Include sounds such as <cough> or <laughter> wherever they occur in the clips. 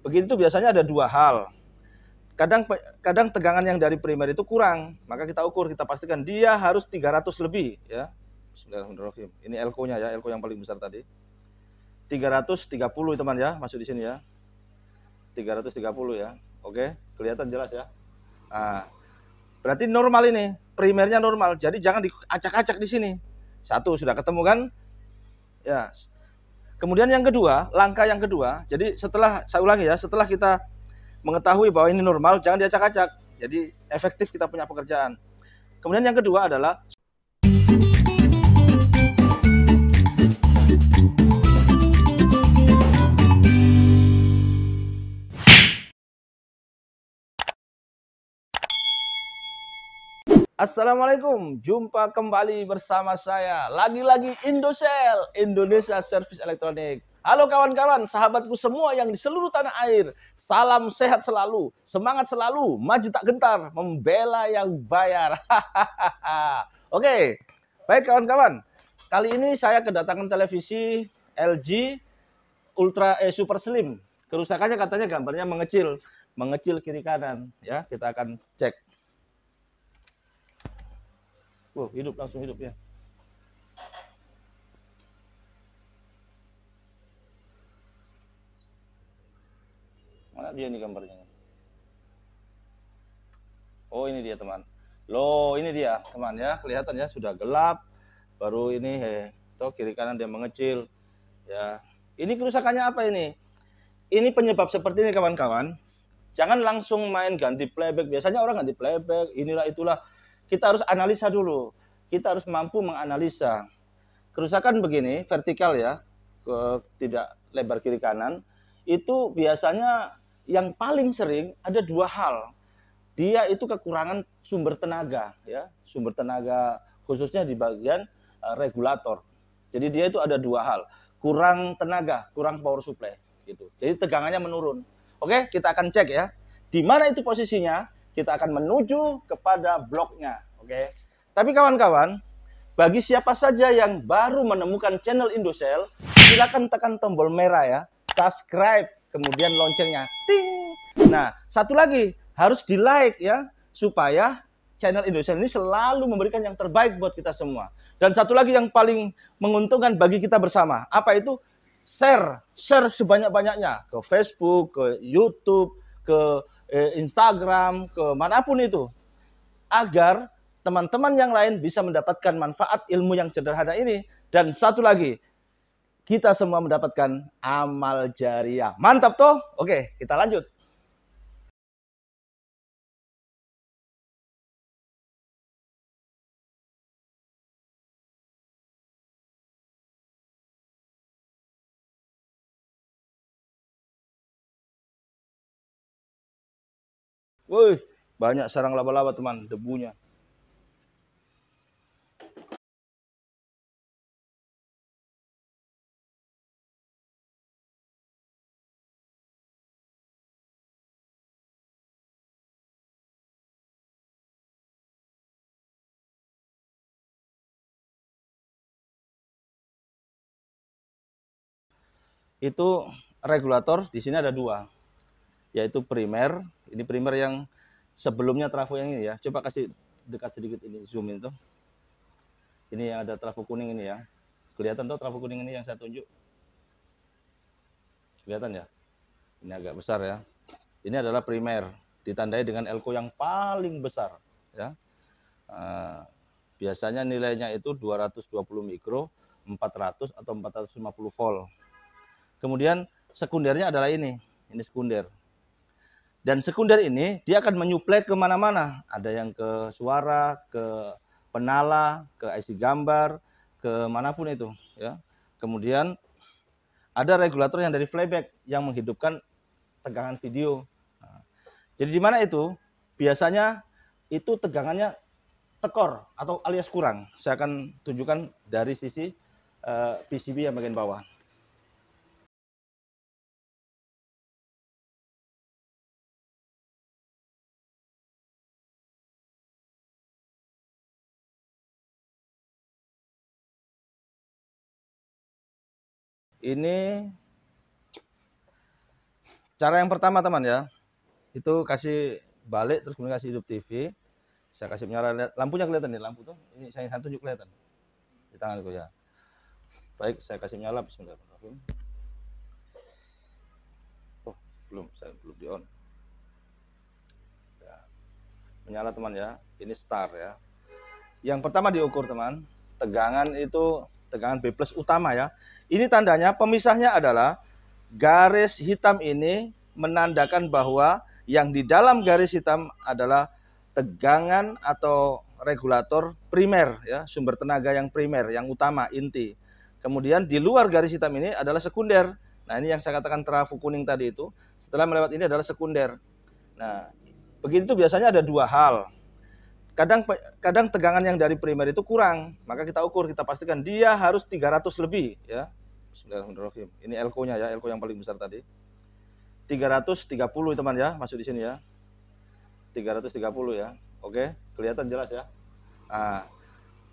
begitu biasanya ada dua hal. Kadang kadang tegangan yang dari primer itu kurang, maka kita ukur, kita pastikan dia harus 300 lebih ya. Bismillahirrahmanirrahim. Ini elko-nya ya, elko yang paling besar tadi. 330 teman ya, masuk di sini ya. 330 ya. Oke, kelihatan jelas ya. Nah, berarti normal ini, primernya normal. Jadi jangan diacak-acak di sini. Satu sudah ketemu kan? Ya. Kemudian yang kedua, langkah yang kedua. Jadi setelah saya ulangi ya, setelah kita mengetahui bahwa ini normal, jangan diacak-acak. Jadi efektif kita punya pekerjaan. Kemudian yang kedua adalah Assalamualaikum, jumpa kembali bersama saya lagi-lagi Indosel, Indonesia Service Elektronik. Halo kawan-kawan, sahabatku semua yang di seluruh tanah air. Salam sehat selalu, semangat selalu, maju tak gentar, membela yang bayar. <laughs> Oke, baik kawan-kawan. Kali ini saya kedatangan televisi LG Ultra E Super Slim. Kerusakannya katanya gambarnya mengecil, mengecil kiri kanan. Ya, kita akan cek. Wow, hidup langsung hidup ya. Mana dia nih gambarnya? Oh, ini dia teman. Loh, ini dia teman ya. Kelihatan ya sudah gelap. Baru ini eh toh kiri kanan dia mengecil. Ya. Ini kerusakannya apa ini? Ini penyebab seperti ini kawan-kawan. Jangan langsung main ganti playback. Biasanya orang ganti playback, inilah itulah kita harus analisa dulu. Kita harus mampu menganalisa. Kerusakan begini, vertikal ya, ke tidak lebar kiri kanan, itu biasanya yang paling sering ada dua hal. Dia itu kekurangan sumber tenaga, ya, sumber tenaga khususnya di bagian uh, regulator. Jadi dia itu ada dua hal, kurang tenaga, kurang power supply, gitu. Jadi tegangannya menurun. Oke, kita akan cek ya. Di mana itu posisinya? Kita akan menuju kepada bloknya. Oke. Tapi kawan-kawan, bagi siapa saja yang baru menemukan channel Indosel, silakan tekan tombol merah ya, subscribe, kemudian loncengnya. Ting. Nah, satu lagi, harus di like ya, supaya channel Indosel ini selalu memberikan yang terbaik buat kita semua. Dan satu lagi yang paling menguntungkan bagi kita bersama, apa itu? Share, share sebanyak-banyaknya ke Facebook, ke YouTube, ke eh, Instagram, ke mana pun itu. Agar teman-teman yang lain bisa mendapatkan manfaat ilmu yang sederhana ini. Dan satu lagi, kita semua mendapatkan amal jariah. Mantap toh? Oke, kita lanjut. Woi, banyak sarang laba-laba teman, debunya. Itu regulator di sini ada dua, yaitu primer ini primer yang sebelumnya trafo yang ini ya. Coba kasih dekat sedikit ini zoom itu. Ini yang ada trafo kuning ini ya. Kelihatan tuh trafo kuning ini yang saya tunjuk. Kelihatan ya? Ini agak besar ya. Ini adalah primer ditandai dengan elko yang paling besar ya. Uh, biasanya nilainya itu 220 mikro, 400 atau 450 volt. Kemudian sekundernya adalah ini. Ini sekunder. Dan sekunder ini dia akan menyuplai ke mana-mana. Ada yang ke suara, ke penala, ke IC gambar, ke mana pun itu. Ya. Kemudian ada regulator yang dari playback yang menghidupkan tegangan video. Nah, jadi di mana itu? Biasanya itu tegangannya tekor atau alias kurang. Saya akan tunjukkan dari sisi eh, PCB yang bagian bawah. Ini cara yang pertama teman ya, itu kasih balik terus kemudian kasih hidup TV. Saya kasih menyala lampunya kelihatan nih lampu tuh. Ini saya satu tunjuk kelihatan di tanganku ya. Baik, saya kasih nyala bismillahirrahmanirrahim. Oh, belum, saya belum di on. Ya. Menyala teman ya. Ini start ya. Yang pertama diukur teman, tegangan itu tegangan B plus utama ya. Ini tandanya pemisahnya adalah garis hitam ini menandakan bahwa yang di dalam garis hitam adalah tegangan atau regulator primer ya, sumber tenaga yang primer, yang utama, inti. Kemudian di luar garis hitam ini adalah sekunder. Nah, ini yang saya katakan trafo kuning tadi itu. Setelah melewati ini adalah sekunder. Nah, begitu biasanya ada dua hal. Kadang kadang tegangan yang dari primer itu kurang, maka kita ukur, kita pastikan dia harus 300 lebih ya. Ini elko-nya ya, elko yang paling besar tadi. 330 teman ya, masuk di sini ya. 330 ya. Oke, kelihatan jelas ya. Nah,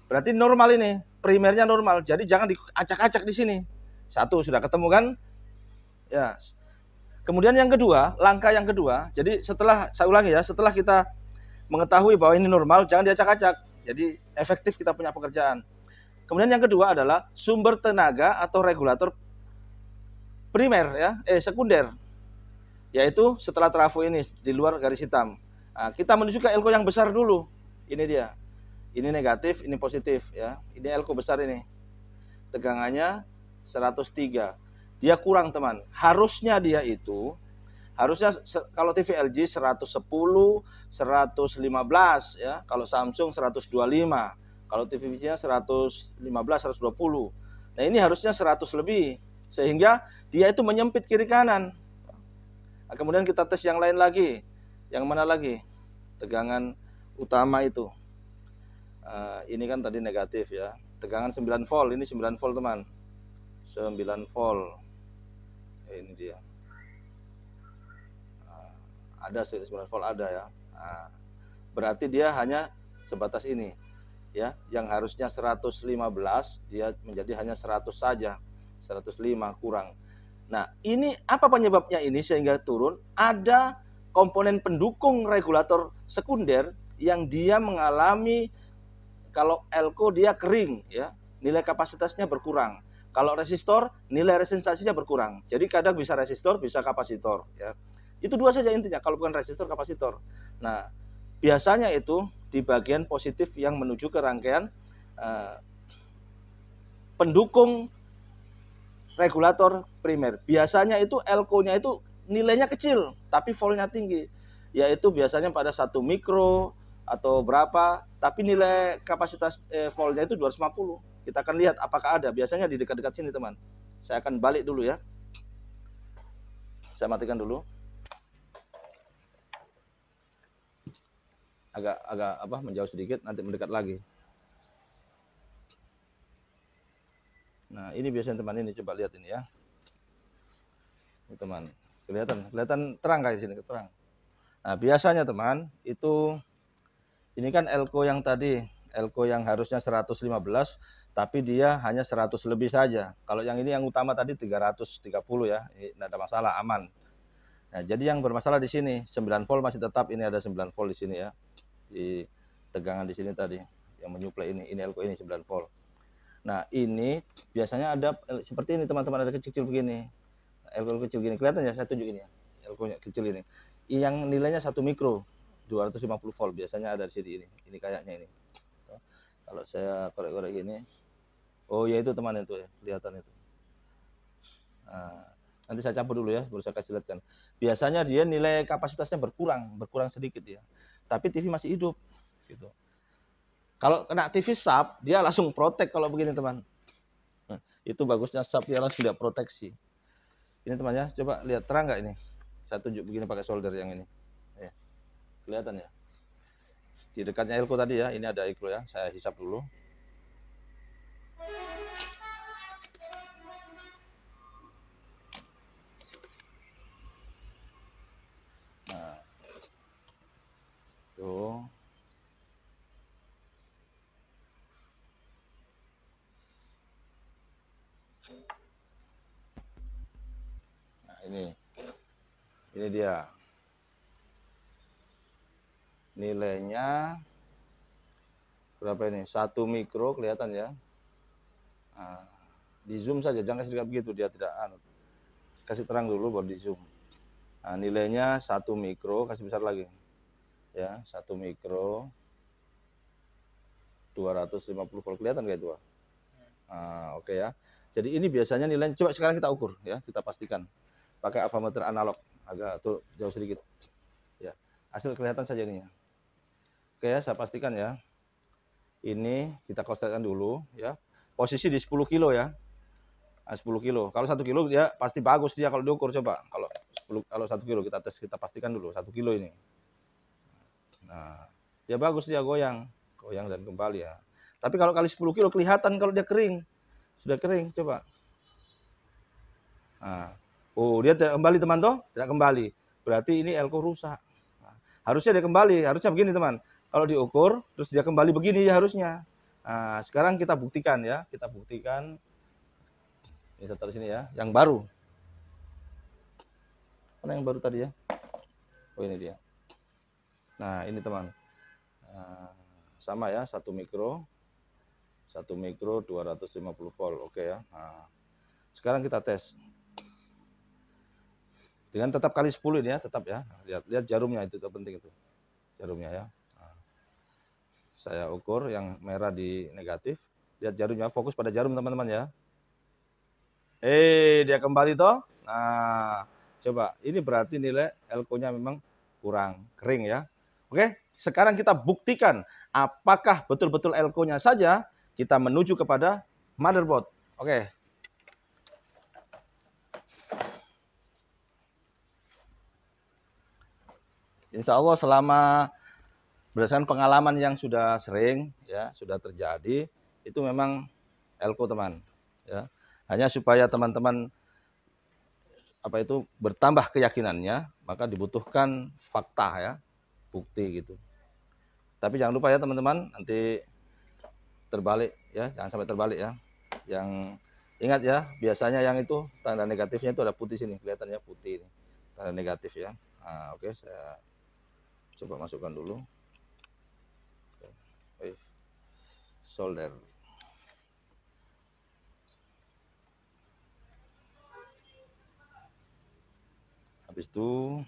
berarti normal ini primernya normal. Jadi jangan diacak-acak di sini. Satu sudah ketemu kan? Ya. Kemudian yang kedua, langkah yang kedua. Jadi setelah saya ulangi ya, setelah kita mengetahui bahwa ini normal, jangan diacak-acak. Jadi efektif kita punya pekerjaan. Kemudian yang kedua adalah sumber tenaga atau regulator primer ya, eh sekunder. Yaitu setelah trafo ini di luar garis hitam. Nah, kita menuju ke elko yang besar dulu. Ini dia. Ini negatif, ini positif ya. Ini elko besar ini. Tegangannya 103. Dia kurang teman. Harusnya dia itu harusnya kalau TV LG 110, 115 ya. Kalau Samsung 125. Kalau TV nya 115, 120. Nah, ini harusnya 100 lebih sehingga dia itu menyempit kiri kanan. Nah, kemudian kita tes yang lain lagi. Yang mana lagi? Tegangan utama itu. Uh, ini kan tadi negatif ya. Tegangan 9 volt, ini 9 volt teman. 9 volt. Ini dia. Ada 9 volt ada ya. Uh, berarti dia hanya sebatas ini. Ya, yang harusnya 115 dia menjadi hanya 100 saja. 105 kurang. Nah, ini apa penyebabnya ini sehingga turun? Ada komponen pendukung regulator sekunder yang dia mengalami kalau elko dia kering ya, nilai kapasitasnya berkurang. Kalau resistor, nilai resistansinya berkurang. Jadi kadang bisa resistor, bisa kapasitor ya. Itu dua saja intinya kalau bukan resistor kapasitor. Nah, biasanya itu di bagian positif yang menuju ke rangkaian uh, pendukung regulator primer. Biasanya itu elko-nya itu nilainya kecil, tapi voltnya tinggi. Yaitu biasanya pada satu mikro atau berapa, tapi nilai kapasitas eh, voltnya itu 250. Kita akan lihat apakah ada. Biasanya di dekat-dekat sini, teman. Saya akan balik dulu ya. Saya matikan dulu. Agak agak apa menjauh sedikit, nanti mendekat lagi. Nah, ini biasanya teman ini coba lihat ini ya. Ini teman, kelihatan kelihatan terang kayak sini, terang. Nah, biasanya teman itu ini kan elko yang tadi, elko yang harusnya 115, tapi dia hanya 100 lebih saja. Kalau yang ini yang utama tadi 330 ya, tidak ada masalah, aman. Nah, jadi yang bermasalah di sini 9 volt masih tetap ini ada 9 volt di sini ya. Di tegangan di sini tadi yang menyuplai ini, ini elko ini 9 volt. Nah, ini biasanya ada seperti ini teman-teman ada kecil-kecil begini. Elko kecil gini, kelihatan ya saya tunjuk ini ya. Elko kecil ini. Yang nilainya 1 mikro. 250 volt biasanya ada di sini ini ini kayaknya ini kalau saya korek-korek gini oh ya itu teman itu ya kelihatan itu nah, nanti saya campur dulu ya baru saya kasih lihat kan biasanya dia nilai kapasitasnya berkurang berkurang sedikit ya tapi TV masih hidup gitu. Kalau kena TV sub dia langsung protek kalau begini teman. Nah, itu bagusnya sub dia langsung tidak proteksi. Ini temannya coba lihat terang nggak ini? Saya tunjuk begini pakai solder yang ini. Kelihatan ya? Di dekatnya elko tadi ya. Ini ada elko ya. Saya hisap dulu tuh nah ini Ini dia. Nilainya berapa ini? Satu mikro kelihatan ya. Nah, di zoom saja, jangan kasih begitu dia tidak anu. Kasih terang dulu baru di zoom. Nah, nilainya satu mikro, kasih besar lagi. Ya, satu mikro 250 volt kelihatan kayak itu? Nah, oke okay ya. Jadi ini biasanya nilai coba sekarang kita ukur ya, kita pastikan pakai avometer analog agak tuh jauh sedikit. Ya, hasil kelihatan saja ini ya. Oke ya, saya pastikan ya. Ini kita kosetkan dulu ya. Posisi di 10 kilo ya. Nah, 10 kilo. Kalau satu kilo dia pasti bagus dia kalau diukur coba. Kalau 10 kalau satu kilo kita tes kita pastikan dulu satu kilo ini. Nah, dia bagus dia goyang, goyang dan kembali ya. Tapi kalau kali 10 kilo kelihatan kalau dia kering. Sudah kering, coba. Nah, oh dia tidak kembali teman toh? Tidak kembali. Berarti ini elko rusak. Nah, harusnya dia kembali, harusnya begini teman. Kalau diukur, terus dia kembali begini ya harusnya. Nah, sekarang kita buktikan ya, kita buktikan. Ini saya sini ya, yang baru. Mana yang baru tadi ya? Oh ini dia. Nah ini teman. Nah, sama ya, satu mikro. 1 mikro 250 volt oke ya. Nah, sekarang kita tes. Dengan tetap kali 10 ini ya tetap ya. Lihat lihat jarumnya itu, itu penting itu. Jarumnya ya. Nah, saya ukur yang merah di negatif. Lihat jarumnya fokus pada jarum teman-teman ya. Eh dia kembali toh. Nah coba ini berarti nilai elko nya memang kurang kering ya oke sekarang kita buktikan apakah betul-betul elko nya saja kita menuju kepada motherboard. Oke. Insya Allah selama berdasarkan pengalaman yang sudah sering ya sudah terjadi itu memang elko teman ya hanya supaya teman-teman apa itu bertambah keyakinannya maka dibutuhkan fakta ya bukti gitu tapi jangan lupa ya teman-teman nanti terbalik ya, jangan sampai terbalik ya. Yang ingat ya, biasanya yang itu tanda negatifnya itu ada putih sini, kelihatannya putih ini. Tanda negatif ya. Nah, oke, saya coba masukkan dulu. Oke. Solder. Habis itu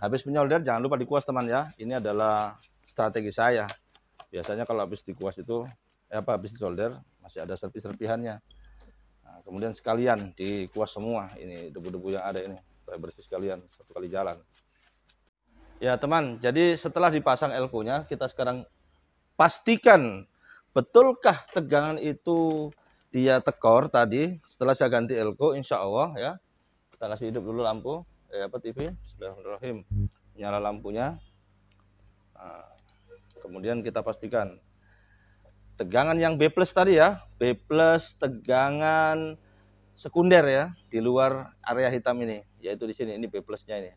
Habis menyolder jangan lupa dikuas teman ya. Ini adalah strategi saya. Biasanya kalau habis dikuas itu eh apa habis solder masih ada serpi-serpihannya. Nah, kemudian sekalian dikuas semua ini debu-debu yang ada ini supaya bersih sekalian satu kali jalan. Ya teman, jadi setelah dipasang elko-nya kita sekarang pastikan betulkah tegangan itu dia tekor tadi setelah saya ganti elko insya Allah ya kita kasih hidup dulu lampu eh, apa TV Bismillahirrahmanirrahim. Nyala lampunya. Nah, kemudian kita pastikan tegangan yang B plus tadi ya. B plus tegangan sekunder ya di luar area hitam ini yaitu di sini ini B plusnya ini.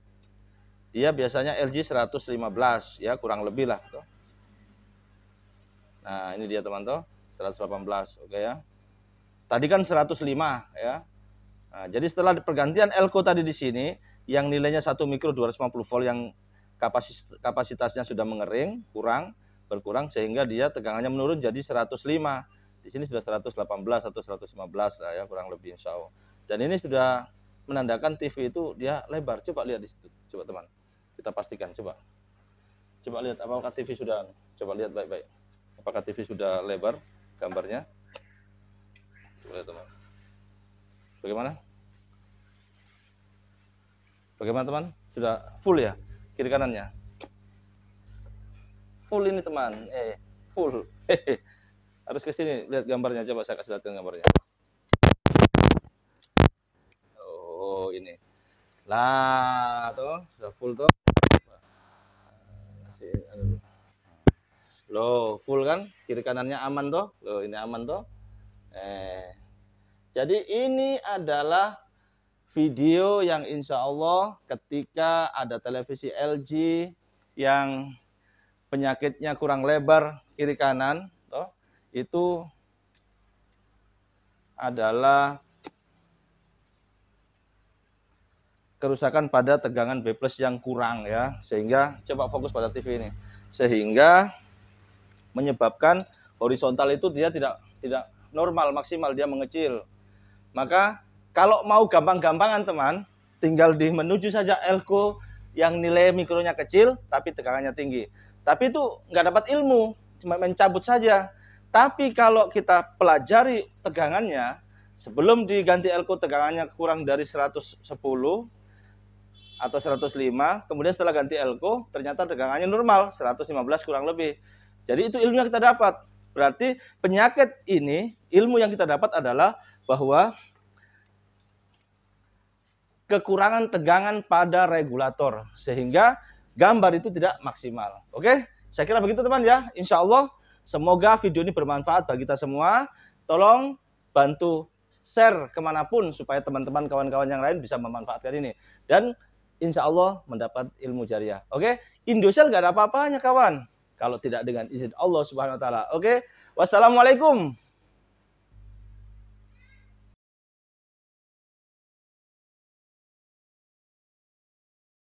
Dia biasanya LG 115 ya kurang lebih lah tuh. nah ini dia teman teman 118 oke ya. Tadi kan 105 ya. Nah, jadi setelah pergantian elko tadi di sini yang nilainya 1 mikro 250 volt yang kapasis, kapasitasnya sudah mengering, kurang, berkurang sehingga dia tegangannya menurun jadi 105. Di sini sudah 118 atau 115 lah ya kurang lebih insya Allah. Dan ini sudah menandakan TV itu dia lebar. Coba lihat di situ. Coba teman. Kita pastikan coba. Coba lihat apakah TV sudah coba lihat baik-baik. Apakah TV sudah lebar gambarnya? Coba lihat teman. Bagaimana? Bagaimana teman? Sudah full ya kiri kanannya? Full ini teman. Eh, full. <laughs> Harus ke sini lihat gambarnya. Coba saya kasih lihat gambarnya. Oh, ini. Lah, tuh sudah full tuh. Loh, full kan? Kiri kanannya aman tuh. Loh, ini aman tuh. Eh. Jadi ini adalah video yang insya Allah ketika ada televisi LG yang penyakitnya kurang lebar kiri kanan, toh, itu adalah kerusakan pada tegangan B yang kurang ya. Sehingga coba fokus pada TV ini. Sehingga menyebabkan horizontal itu dia tidak tidak normal maksimal dia mengecil. Maka kalau mau gampang-gampangan teman tinggal di menuju saja elko yang nilai mikronya kecil tapi tegangannya tinggi tapi itu nggak dapat ilmu cuma mencabut saja tapi kalau kita pelajari tegangannya, sebelum diganti elko tegangannya kurang dari 110 atau 105, kemudian setelah ganti elko ternyata tegangannya normal, 115 kurang lebih. Jadi itu ilmu yang kita dapat. Berarti penyakit ini, ilmu yang kita dapat adalah bahwa kekurangan tegangan pada regulator sehingga gambar itu tidak maksimal. Oke, saya kira begitu teman ya. Insya Allah Semoga video ini bermanfaat bagi kita semua. Tolong bantu share ke mana pun supaya teman-teman kawan-kawan yang lain bisa memanfaatkan ini. Dan insya Allah mendapat ilmu jariah. Oke, Indosiar gak ada apa-apanya kawan. Kalau tidak dengan izin Allah Subhanahu Wa Taala. Oke, wassalamualaikum.